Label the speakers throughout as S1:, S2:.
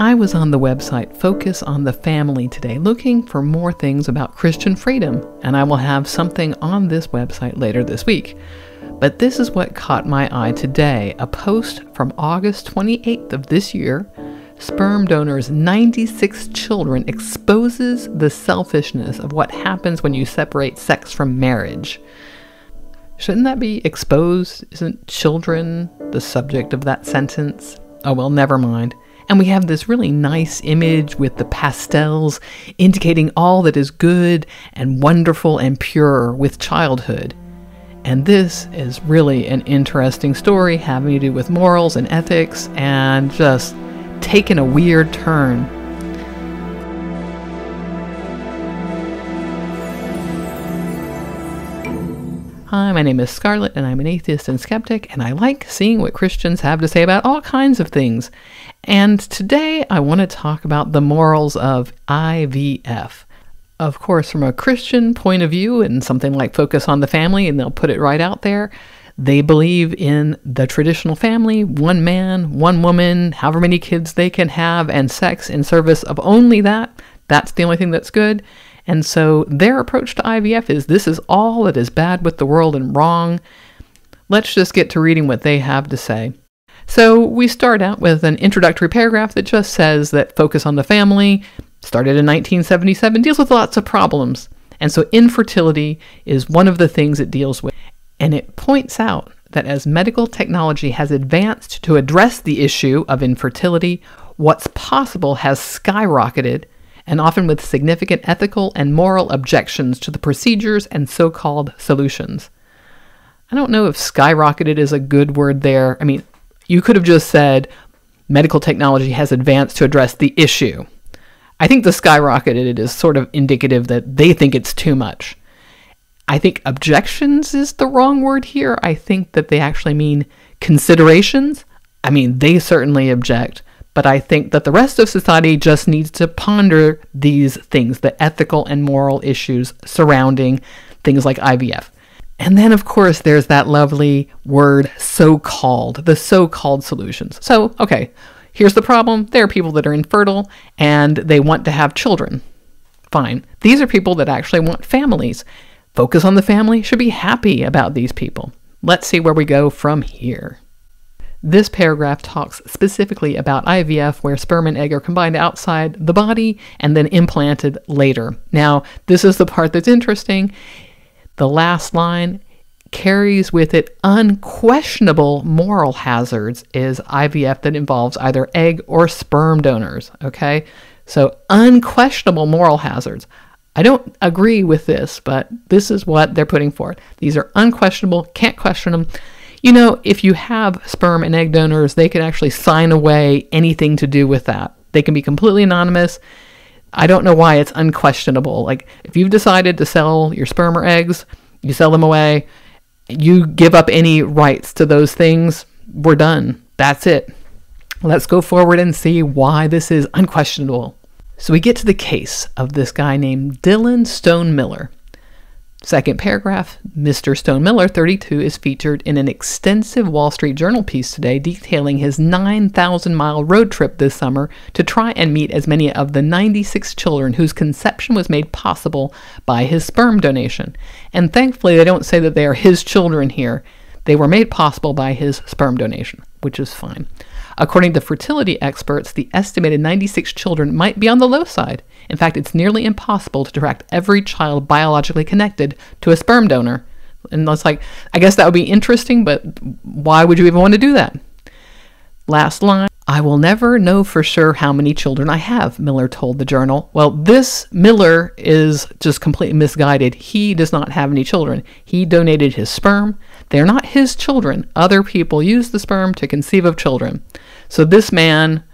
S1: I was on the website Focus on the Family today looking for more things about Christian freedom, and I will have something on this website later this week. But this is what caught my eye today a post from August 28th of this year. Sperm donors' 96 children exposes the selfishness of what happens when you separate sex from marriage. Shouldn't that be exposed? Isn't children the subject of that sentence? Oh well, never mind. And we have this really nice image with the pastels indicating all that is good and wonderful and pure with childhood. And this is really an interesting story having to do with morals and ethics and just taking a weird turn. Hi, my name is Scarlett, and I'm an atheist and skeptic, and I like seeing what Christians have to say about all kinds of things. And today I want to talk about the morals of IVF. Of course, from a Christian point of view, and something like Focus on the Family, and they'll put it right out there, they believe in the traditional family one man, one woman, however many kids they can have, and sex in service of only that. That's the only thing that's good. And so their approach to IVF is this is all that is bad with the world and wrong. Let's just get to reading what they have to say. So we start out with an introductory paragraph that just says that Focus on the Family started in 1977, deals with lots of problems. And so infertility is one of the things it deals with. And it points out that as medical technology has advanced to address the issue of infertility, what's possible has skyrocketed and often with significant ethical and moral objections to the procedures and so called solutions. I don't know if skyrocketed is a good word there. I mean, you could have just said medical technology has advanced to address the issue. I think the skyrocketed is sort of indicative that they think it's too much. I think objections is the wrong word here. I think that they actually mean considerations. I mean, they certainly object, but I think that the rest of society just needs to ponder these things, the ethical and moral issues surrounding things like IVF. And then, of course, there's that lovely word so called, the so called solutions. So, okay, here's the problem there are people that are infertile and they want to have children. Fine. These are people that actually want families. Focus on the family should be happy about these people. Let's see where we go from here. This paragraph talks specifically about IVF, where sperm and egg are combined outside the body and then implanted later. Now, this is the part that's interesting. The last line carries with it unquestionable moral hazards is IVF that involves either egg or sperm donors. Okay? So, unquestionable moral hazards. I don't agree with this, but this is what they're putting forth. These are unquestionable, can't question them. You know, if you have sperm and egg donors, they can actually sign away anything to do with that. They can be completely anonymous. I don't know why it's unquestionable. Like, if you've decided to sell your sperm or eggs, you sell them away, you give up any rights to those things, we're done. That's it. Let's go forward and see why this is unquestionable. So we get to the case of this guy named Dylan Stone Miller. Second paragraph Mr. Stone Miller, 32, is featured in an extensive Wall Street Journal piece today detailing his 9,000 mile road trip this summer to try and meet as many of the 96 children whose conception was made possible by his sperm donation. And thankfully, they don't say that they are his children here. They were made possible by his sperm donation, which is fine. According to fertility experts, the estimated 96 children might be on the low side. In fact, it's nearly impossible to track every child biologically connected to a sperm donor. And it's like, I guess that would be interesting, but why would you even want to do that? Last line I will never know for sure how many children I have, Miller told the journal. Well, this Miller is just completely misguided. He does not have any children. He donated his sperm. They're not his children. Other people use the sperm to conceive of children. So this man,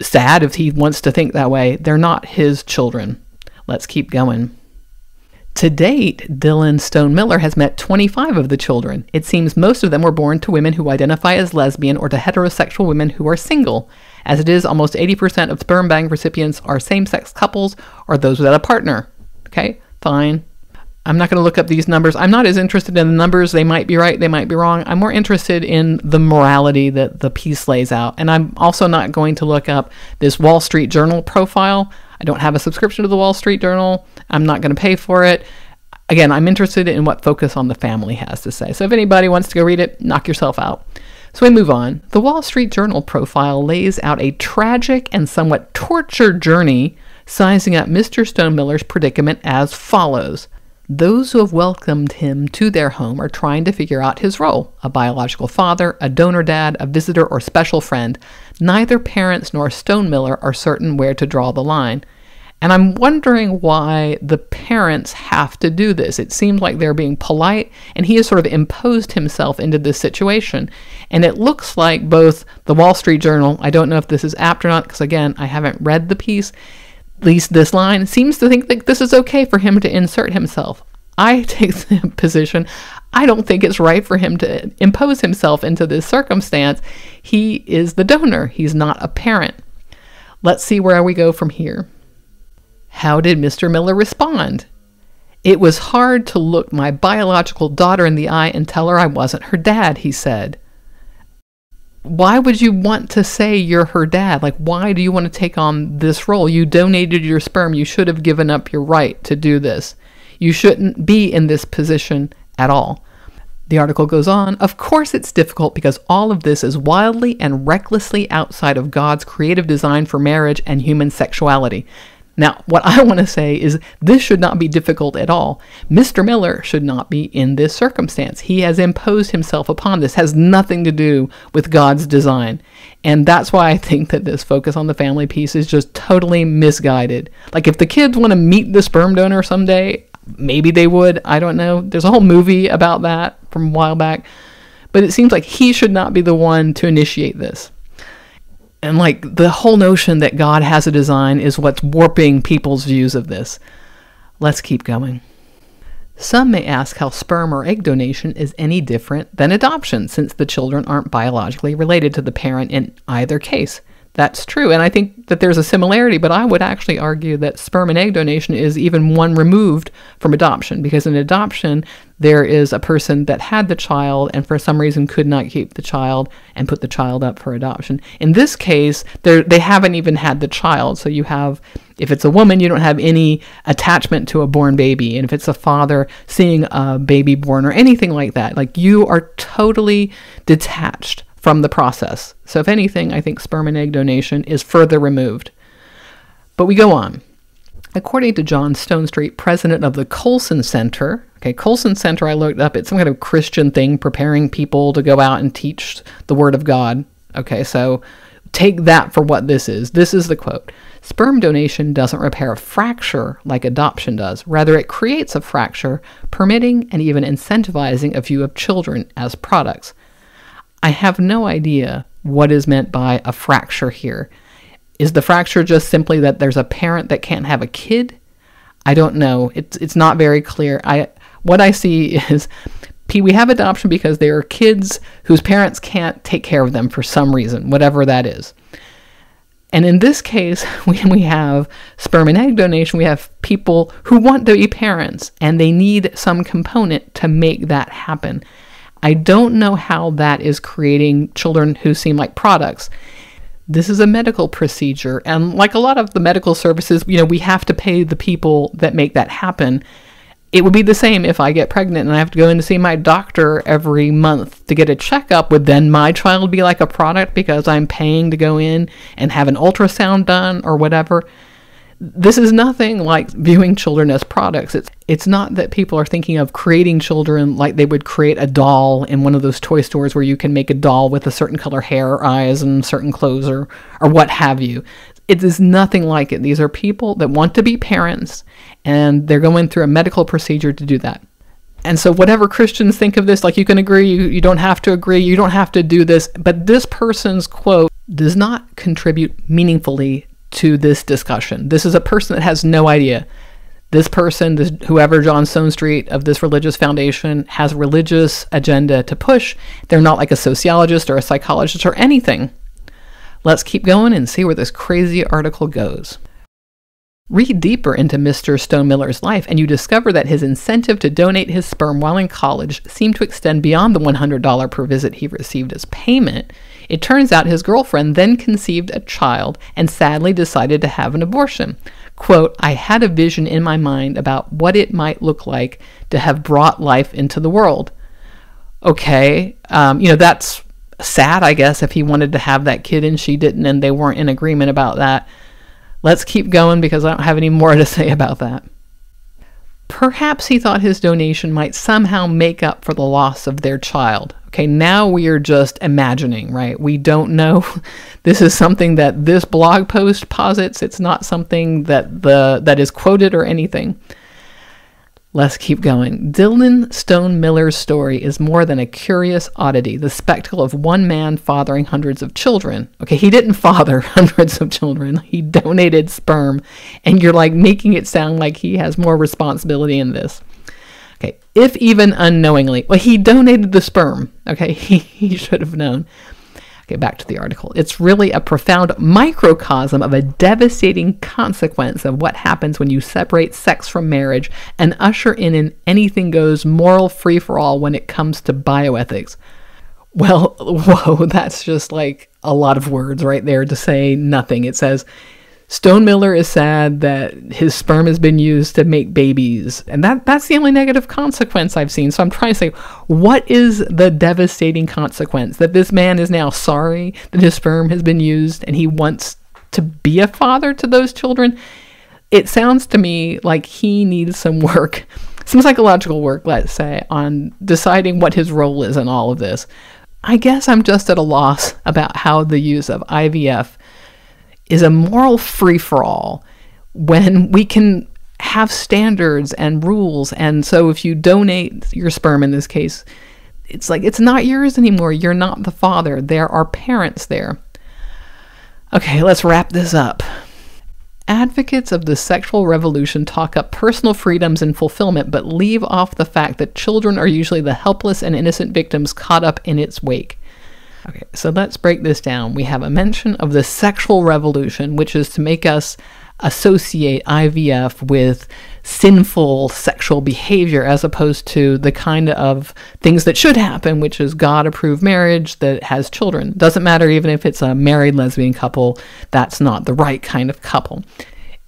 S1: sad if he wants to think that way, they're not his children. Let's keep going. To date, Dylan Stone Miller has met 25 of the children. It seems most of them were born to women who identify as lesbian or to heterosexual women who are single. As it is, almost 80% of sperm bank recipients are same sex couples or those without a partner. Okay, fine. I'm not going to look up these numbers. I'm not as interested in the numbers. They might be right, they might be wrong. I'm more interested in the morality that the piece lays out. And I'm also not going to look up this Wall Street Journal profile. I don't have a subscription to the Wall Street Journal. I'm not going to pay for it. Again, I'm interested in what Focus on the Family has to say. So if anybody wants to go read it, knock yourself out. So we move on. The Wall Street Journal profile lays out a tragic and somewhat tortured journey, sizing up Mr. Stonemiller's predicament as follows. Those who have welcomed him to their home are trying to figure out his role a biological father, a donor dad, a visitor, or special friend. Neither parents nor Stone Miller are certain where to draw the line. And I'm wondering why the parents have to do this. It seems like they're being polite, and he has sort of imposed himself into this situation. And it looks like both the Wall Street Journal, I don't know if this is apt or not, because again, I haven't read the piece, least this line, seems to think that this is okay for him to insert himself. I take the position, I don't think it's right for him to impose himself into this circumstance. He is the donor, he's not a parent. Let's see where we go from here. How did Mr. Miller respond? It was hard to look my biological daughter in the eye and tell her I wasn't her dad, he said why would you want to say you're her dad? Like, why do you want to take on this role? You donated your sperm. You should have given up your right to do this. You shouldn't be in this position at all. The article goes on Of course, it's difficult because all of this is wildly and recklessly outside of God's creative design for marriage and human sexuality. Now, what I want to say is this should not be difficult at all. Mr. Miller should not be in this circumstance. He has imposed himself upon this, has nothing to do with God's design. And that's why I think that this focus on the family piece is just totally misguided. Like, if the kids want to meet the sperm donor someday, maybe they would. I don't know. There's a whole movie about that from a while back. But it seems like he should not be the one to initiate this and like the whole notion that God has a design is what's warping people's views of this. Let's keep going. Some may ask how sperm or egg donation is any different than adoption, since the children aren't biologically related to the parent in either case. That's true, and I think that there's a similarity, but I would actually argue that sperm and egg donation is even one removed from adoption, because in adoption, there is a person that had the child and for some reason could not keep the child and put the child up for adoption. In this case, they haven't even had the child. So you have, if it's a woman, you don't have any attachment to a born baby. And if it's a father seeing a baby born or anything like that, like you are totally detached from the process. So, if anything, I think sperm and egg donation is further removed. But we go on. According to John Stonestreet, president of the Colson Center, okay, Colson Center, I looked up, it's some kind of Christian thing preparing people to go out and teach the Word of God. Okay, so take that for what this is. This is the quote Sperm donation doesn't repair a fracture like adoption does. Rather, it creates a fracture, permitting and even incentivizing a view of children as products. I have no idea what is meant by a fracture here. Is the fracture just simply that there's a parent that can't have a kid? I don't know. It's it's not very clear. I what I see is we have adoption because there are kids whose parents can't take care of them for some reason, whatever that is. And in this case, when we have sperm and egg donation, we have people who want to be parents and they need some component to make that happen. I don't know how that is creating children who seem like products. This is a medical procedure, and like a lot of the medical services, you know, we have to pay the people that make that happen. It would be the same if I get pregnant and I have to go in to see my doctor every month to get a checkup. Would then my child be like a product because I'm paying to go in and have an ultrasound done or whatever? This is nothing like viewing children as products. It's it's not that people are thinking of creating children like they would create a doll in one of those toy stores where you can make a doll with a certain color hair or eyes and certain clothes or or what have you. It is nothing like it. These are people that want to be parents and they're going through a medical procedure to do that. And so, whatever Christians think of this, like you can agree, you, you don't have to agree, you don't have to do this, but this person's quote does not contribute meaningfully to this discussion. This is a person that has no idea. This person, this, whoever John Stonestreet of this religious foundation, has religious agenda to push. They're not like a sociologist or a psychologist or anything. Let's keep going and see where this crazy article goes. Read deeper into Mr. Stone Miller's life, and you discover that his incentive to donate his sperm while in college seemed to extend beyond the $100 per visit he received as payment. It turns out his girlfriend then conceived a child and sadly decided to have an abortion. Quote, I had a vision in my mind about what it might look like to have brought life into the world. Okay, um, you know, that's sad, I guess, if he wanted to have that kid and she didn't, and they weren't in agreement about that. Let's keep going because I don't have any more to say about that. Perhaps he thought his donation might somehow make up for the loss of their child. Okay, now we are just imagining, right? We don't know. This is something that this blog post posits. It's not something that the that is quoted or anything. Let's keep going. Dylan Stone Miller's story is more than a curious oddity, the spectacle of one man fathering hundreds of children. Okay, he didn't father hundreds of children, he donated sperm, and you're like making it sound like he has more responsibility in this. Okay, if even unknowingly, well, he donated the sperm. Okay, he, he should have known. Okay, back to the article. It's really a profound microcosm of a devastating consequence of what happens when you separate sex from marriage and usher in an anything goes moral free for all when it comes to bioethics. Well, whoa, that's just like a lot of words right there to say nothing. It says Stone Miller is sad that his sperm has been used to make babies, and that that's the only negative consequence I've seen. So I'm trying to say, what is the devastating consequence that this man is now sorry that his sperm has been used and he wants to be a father to those children? It sounds to me like he needs some work, some psychological work, let's say, on deciding what his role is in all of this. I guess I'm just at a loss about how the use of IVF is a moral free for all when we can have standards and rules. And so if you donate your sperm in this case, it's like it's not yours anymore. You're not the father. There are parents there. Okay, let's wrap this up. Advocates of the sexual revolution talk up personal freedoms and fulfillment, but leave off the fact that children are usually the helpless and innocent victims caught up in its wake. Okay, so let's break this down. We have a mention of the sexual revolution, which is to make us associate IVF with sinful sexual behavior as opposed to the kind of things that should happen, which is God approved marriage that has children. Doesn't matter even if it's a married lesbian couple, that's not the right kind of couple.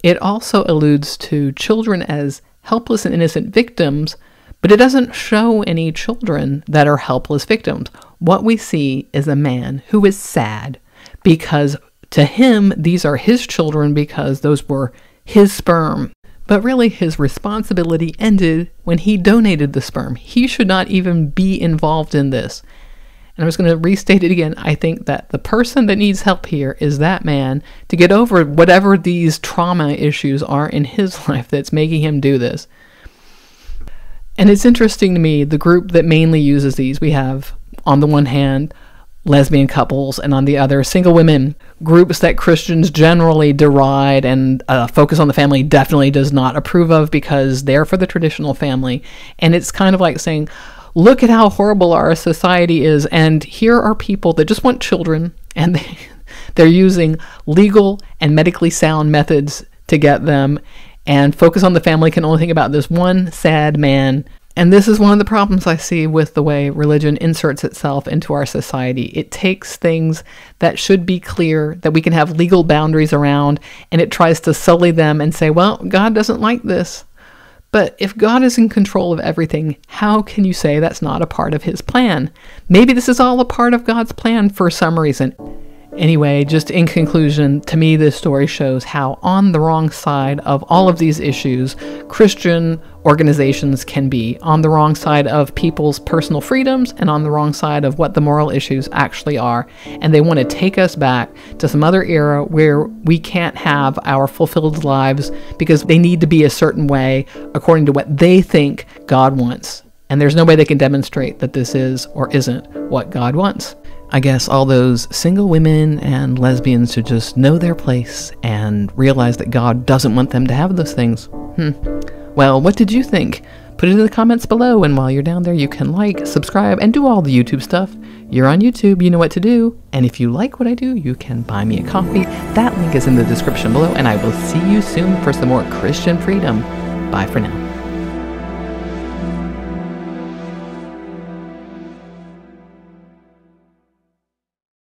S1: It also alludes to children as helpless and innocent victims, but it doesn't show any children that are helpless victims what we see is a man who is sad because to him, these are his children because those were his sperm. But really, his responsibility ended when he donated the sperm. He should not even be involved in this. And I'm just going to restate it again. I think that the person that needs help here is that man to get over whatever these trauma issues are in his life that's making him do this. And it's interesting to me, the group that mainly uses these, we have on the one hand, lesbian couples, and on the other, single women. Groups that Christians generally deride and uh, focus on the family definitely does not approve of because they're for the traditional family. And it's kind of like saying, look at how horrible our society is, and here are people that just want children, and they, they're using legal and medically sound methods to get them. And focus on the family can only think about this one sad man and this is one of the problems I see with the way religion inserts itself into our society. It takes things that should be clear, that we can have legal boundaries around, and it tries to sully them and say, well, God doesn't like this. But if God is in control of everything, how can you say that's not a part of His plan? Maybe this is all a part of God's plan for some reason. Anyway, just in conclusion, to me, this story shows how, on the wrong side of all of these issues, Christian organizations can be on the wrong side of people's personal freedoms and on the wrong side of what the moral issues actually are. And they want to take us back to some other era where we can't have our fulfilled lives because they need to be a certain way according to what they think God wants. And there's no way they can demonstrate that this is or isn't what God wants. I guess all those single women and lesbians should just know their place and realize that God doesn't want them to have those things. Hmm. Well, what did you think? Put it in the comments below, and while you're down there, you can like, subscribe, and do all the YouTube stuff. You're on YouTube, you know what to do. And if you like what I do, you can buy me a coffee. That link is in the description below, and I will see you soon for some more Christian freedom. Bye for now.